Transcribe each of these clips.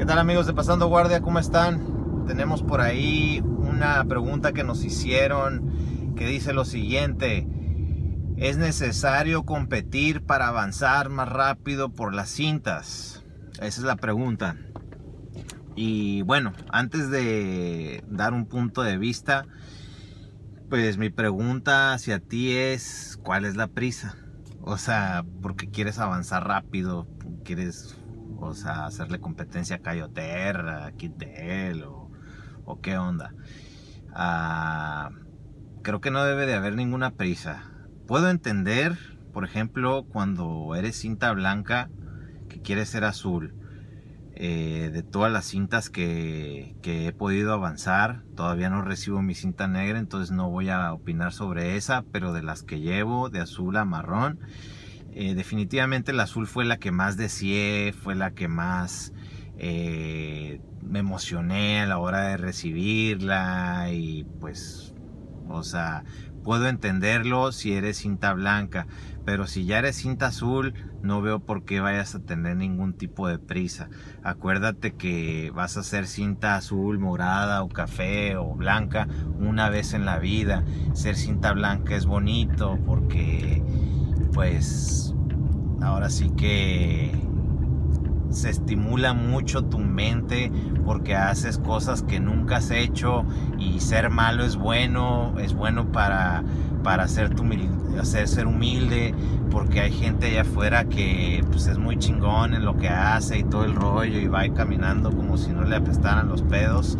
¿Qué tal amigos de Pasando Guardia? ¿Cómo están? Tenemos por ahí una pregunta que nos hicieron que dice lo siguiente. ¿Es necesario competir para avanzar más rápido por las cintas? Esa es la pregunta. Y bueno, antes de dar un punto de vista, pues mi pregunta hacia ti es, ¿cuál es la prisa? O sea, porque quieres avanzar rápido, quieres, o sea, hacerle competencia a Cayoterra, a o, o qué onda. Ah, creo que no debe de haber ninguna prisa. Puedo entender, por ejemplo, cuando eres cinta blanca que quieres ser azul eh, de todas las cintas que, he podido avanzar. Todavía no recibo mi cinta negra, entonces no voy a opinar sobre esa, pero de las que llevo, de azul a marrón, eh, definitivamente el azul fue la que más deseé, fue la que más eh, me emocioné a la hora de recibirla y pues, o sea, puedo entenderlo si eres cinta blanca, pero si ya eres cinta azul, no veo por qué vayas a tener ningún tipo de prisa. Acuérdate que vas a ser cinta azul, morada o café o blanca una vez en la vida. Ser cinta blanca es bonito porque pues ahora sí que se estimula mucho tu mente porque haces cosas que nunca has hecho y ser malo es bueno, es bueno para, para hacer, tu, hacer ser humilde porque hay gente allá afuera que pues, es muy chingón en lo que hace y todo el rollo y va caminando como si no le apestaran los pedos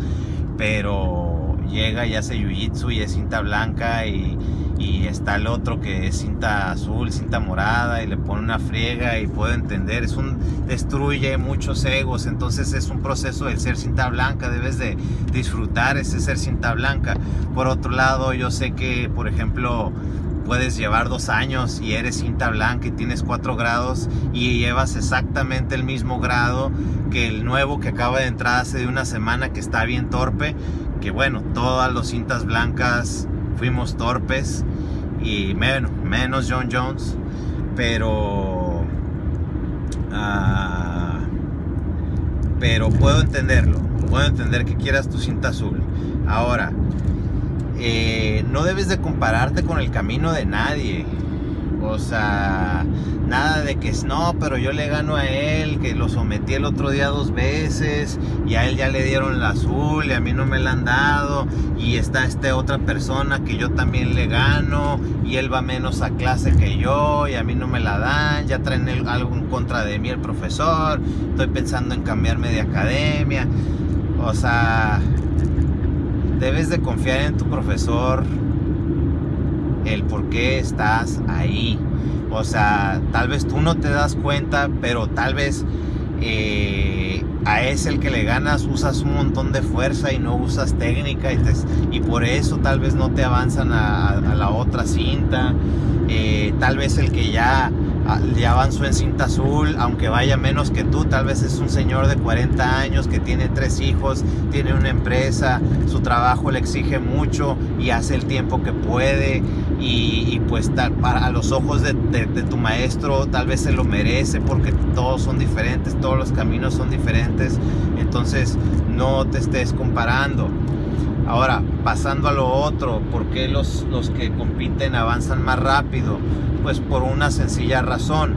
pero llega y hace jiu-jitsu y es cinta blanca y y está el otro que es cinta azul, cinta morada y le pone una friega y puedo entender, es un destruye muchos egos, entonces es un proceso del ser cinta blanca, debes de disfrutar ese ser cinta blanca. Por otro lado, yo sé que, por ejemplo, puedes llevar dos años y eres cinta blanca y tienes cuatro grados y llevas exactamente el mismo grado que el nuevo que acaba de entrar hace una semana que está bien torpe, que bueno, todas las cintas blancas fuimos torpes y menos, menos John Jones, pero uh, pero puedo entenderlo, puedo entender que quieras tu cinta azul. Ahora, eh, no debes de compararte con el camino de nadie. O sea, nada de que es no, pero yo le gano a él, que lo sometí el otro día dos veces y a él ya le dieron el azul y a mí no me la han dado y está esta otra persona que yo también le gano y él va menos a clase que yo y a mí no me la dan, ya traen algo en contra de mí el profesor, estoy pensando en cambiarme de academia. O sea, debes de confiar en tu profesor el por qué estás ahí. O sea, tal vez tú no te das cuenta, pero tal vez eh, a ese el que le ganas usas un montón de fuerza y no usas técnica y, y por eso tal vez no te avanzan a, la otra cinta. Eh, tal vez el que ya ah, avanzó en cinta azul, aunque vaya menos que tú, tal vez es un señor de 40 años que tiene tres hijos, tiene una empresa, su trabajo le exige mucho y hace el tiempo que puede y, pues a los ojos de, tu maestro tal vez se lo merece porque todos son diferentes, todos los caminos son diferentes, entonces no te estés comparando. Ahora, pasando a lo otro, ¿por qué los, los que compiten avanzan más rápido? Pues por una sencilla razón.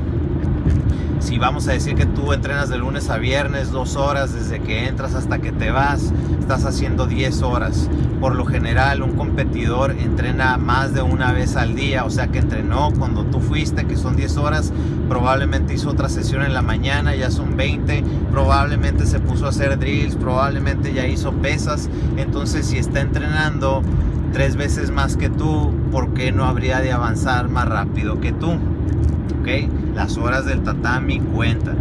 Si vamos a decir que tú entrenas de lunes a viernes dos horas desde que entras hasta que te vas, estás haciendo 10 horas. Por lo general un competidor entrena más de una vez al día, o sea que entrenó cuando tú fuiste, que son 10 horas, probablemente hizo otra sesión en la mañana, ya son 20, probablemente se puso a hacer drills, probablemente ya hizo pesas, entonces si está entrenando tres veces más que tú, ¿por qué no habría de avanzar más rápido que tú? ¿Ok? Las horas del tatami cuentan.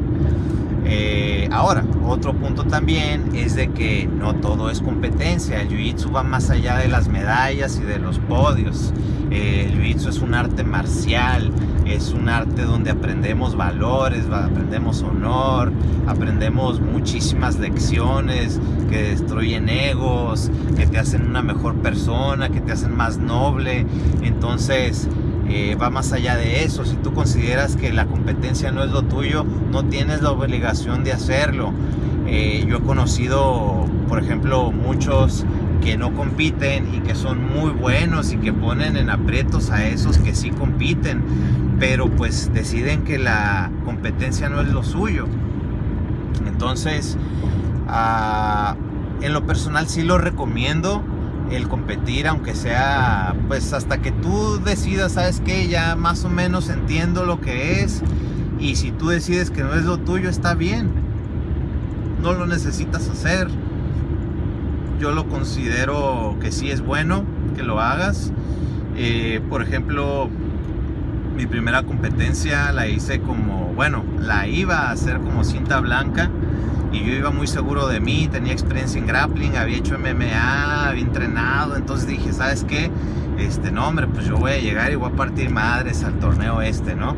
Eh, ahora, otro punto también es de que no todo es competencia. El jiu-jitsu va más allá de las medallas y de los podios. Eh, el jiu-jitsu es un arte marcial, es un arte donde aprendemos valores, aprendemos honor, aprendemos muchísimas lecciones que destruyen egos, que te hacen una mejor persona, que te hacen más noble. Entonces, eh, va más allá de eso. Si tú consideras que la competencia no es lo tuyo, no tienes la obligación de hacerlo. Eh, yo he conocido, por ejemplo, muchos que no compiten y que son muy buenos y que ponen en aprietos a esos que sí compiten, pero pues deciden que la competencia no es lo suyo. Entonces, ah, en lo personal sí lo recomiendo el competir, aunque sea, pues hasta que tú decidas, sabes que ya más o menos entiendo lo que es, y si tú decides que no es lo tuyo, está bien, no lo necesitas hacer. Yo lo considero que sí es bueno que lo hagas. Eh, por ejemplo, mi primera competencia la hice como, bueno, la iba a hacer como cinta blanca y yo iba muy seguro de mí, tenía experiencia en grappling, había hecho MMA, había entrenado, entonces dije, ¿sabes qué? Este, no, hombre, pues yo voy a llegar y voy a partir madres al torneo este, ¿no?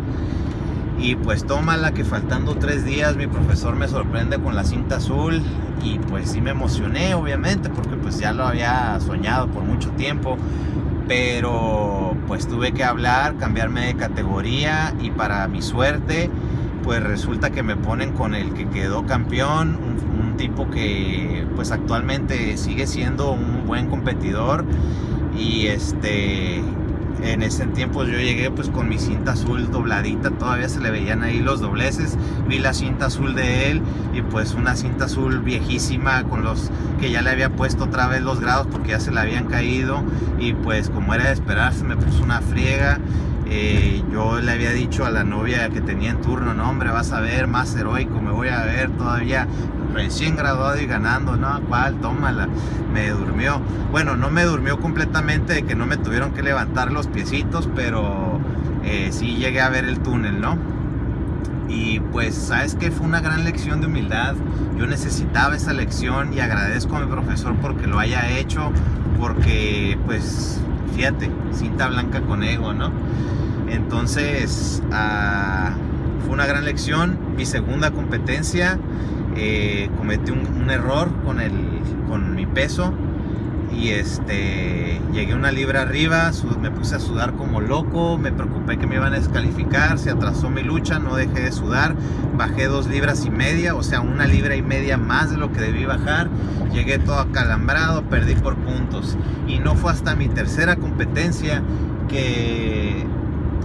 Y pues tómala que faltando tres días mi profesor me sorprende con la cinta azul y pues sí me emocioné obviamente porque pues ya lo había soñado por mucho tiempo pero pues tuve que hablar, cambiarme de categoría y para mi suerte pues resulta que me ponen con el que quedó campeón, un, tipo que pues actualmente sigue siendo un buen competidor. Y este en ese tiempo yo llegué pues con mi cinta azul dobladita, todavía se le veían ahí los dobleces, vi la cinta azul de él y pues una cinta azul viejísima con los que ya le había puesto otra vez los grados porque ya se le habían caído. Y pues como era de esperarse me puso una friega. Eh, yo le había dicho a la novia que tenía en turno, no hombre, vas a ver más heroico, me voy a ver todavía recién graduado y ganando, no, cuál, tómala, me durmió. Bueno, no me durmió completamente de que no me tuvieron que levantar los piecitos, pero eh, sí llegué a ver el túnel, ¿no? Y pues, ¿sabes que Fue una gran lección de humildad. Yo necesitaba esa lección y agradezco a mi profesor porque lo haya hecho, porque pues, fíjate, cinta blanca con ego, ¿no? Entonces, ah, fue una gran lección. Mi segunda competencia eh, cometí un, error con, el, con mi peso y este llegué una libra arriba, me puse a sudar como loco, me preocupé que me iban a descalificar, se atrasó mi lucha, no dejé de sudar, bajé dos libras y media, o sea, una libra y media más de lo que debí bajar, llegué todo acalambrado, perdí por puntos. Y no fue hasta mi tercera competencia que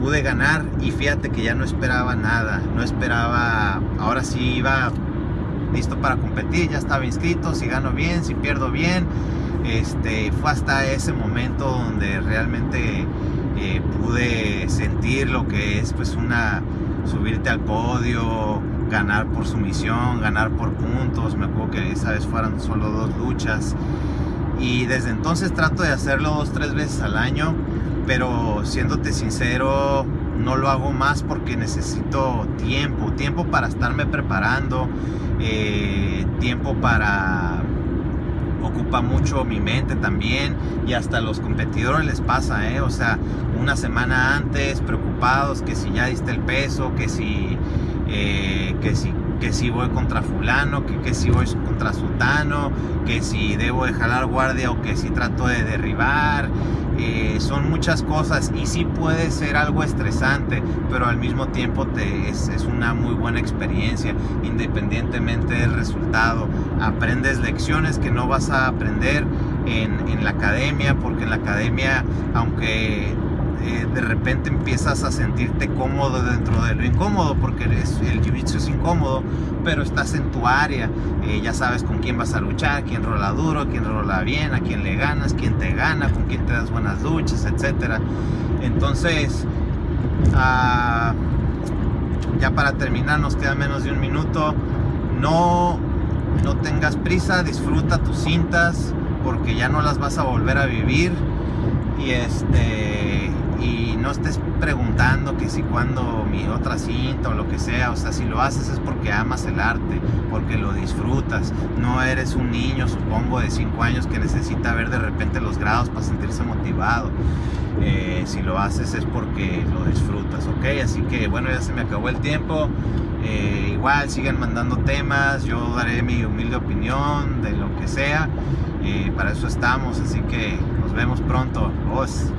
pude ganar y fíjate que ya no esperaba nada, no esperaba, ahora sí iba listo para competir, ya estaba inscrito, si gano bien, si pierdo bien. Este, fue hasta ese momento donde realmente eh, pude sentir lo que es pues una subirte al podio, ganar por sumisión, ganar por puntos. Me acuerdo que esa vez fueron solo dos luchas. Y desde entonces trato de hacerlo dos, tres veces al año. Pero siéndote sincero, no lo hago más porque necesito tiempo, tiempo para estarme preparando, eh, tiempo para ocupa mucho mi mente también y hasta los competidores les pasa, ¿eh? o sea, una semana antes preocupados que si ya diste el peso, que si, eh, que si, que si voy contra fulano, que, que si voy contra sultano, que si debo de jalar guardia o que si trato de derribar, son muchas cosas y sí puede ser algo estresante, pero al mismo tiempo te, es, una muy buena experiencia, independientemente del resultado. Aprendes lecciones que no vas a aprender en, en la academia, porque en la academia, aunque eh, de repente empiezas a sentirte cómodo dentro de lo incómodo, porque el jiu-jitsu es incómodo, pero estás en tu área, eh, ya sabes con quién vas a luchar, quién rola duro, quién rola bien, a quién le ganas, quién te gana, con quién te das buenas luchas, etc. Entonces, ah, ya para terminar, nos queda menos de un minuto. No, no tengas prisa, disfruta tus cintas, porque ya no las vas a volver a vivir. Y este y no estés preguntando que si cuando mi otra cinta o lo que sea, o sea, si lo haces es porque amas el arte, porque lo disfrutas, no eres un niño, supongo, de 5 años que necesita ver de repente los grados para sentirse motivado. Eh, si lo haces es porque lo disfrutas, ¿ok? Así que bueno, ya se me acabó el tiempo. Eh, igual sigan mandando temas, yo daré mi humilde opinión de lo que sea. Eh, para eso estamos, así que nos vemos pronto. Vos.